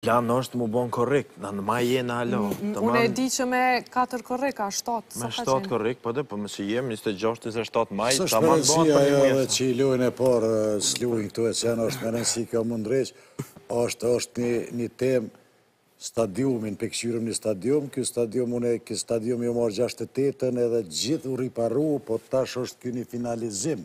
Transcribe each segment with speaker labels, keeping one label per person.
Speaker 1: Plan është m'u bo n' korrik, na në maj jena hala.
Speaker 2: Unë e di që me katër korrik, a shtatë, sa ka qenë?
Speaker 1: Me shtatë korrik, po dhe, po meqë jem, njëzet e
Speaker 3: gjashtë,
Speaker 1: njëzet e shtatë
Speaker 3: maj, tamam bon
Speaker 1: për një
Speaker 3: muj. S'është
Speaker 1: me rëndësi ajo edhe
Speaker 3: që i lujnë apo s'lujnë këtu e që është me rëndësi ka m'u ndreq, është është një temë stadiumi, pe këqyrim një stadium, ky stadium, unë e ky stadium u marr gjashtëdhjetë e tetën edhe gjithë u riparu, po tash është ky një finalizim,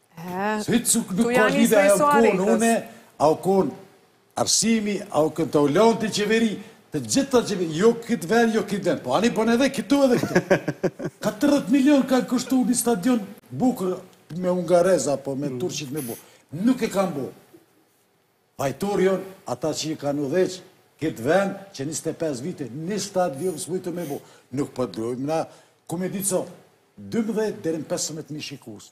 Speaker 3: Se hiç nuk,
Speaker 2: nuk
Speaker 3: ka lidhe
Speaker 2: a
Speaker 3: u konë une, a u konë Arsimi, a u konë filan qeveri, të gjithë qeveri, jo këtë ven, jo këtë ven, po a e bojnë edhe këtu edhe këtu. 40 milion ka kushtu një stadion bukur me hungarez a, po me turqit me bo. Nuk e kanë bo. Fajtor jonë, ata që e kanë udhëheq këtë ven qe 25 vite, një stadion s'mujtën me bo. Nuk po dojmë po na, ku me ditë sa, 12 deri
Speaker 4: n' 15 mijë shikues.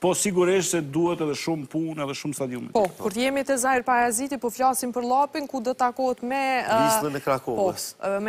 Speaker 3: Po
Speaker 4: sigurisht se duhet edhe shumë punë edhe shumë stadiume tjera.
Speaker 2: Po, kur të jemi te Zahir Pajaziti po flasim për Llapin ku do të takohet me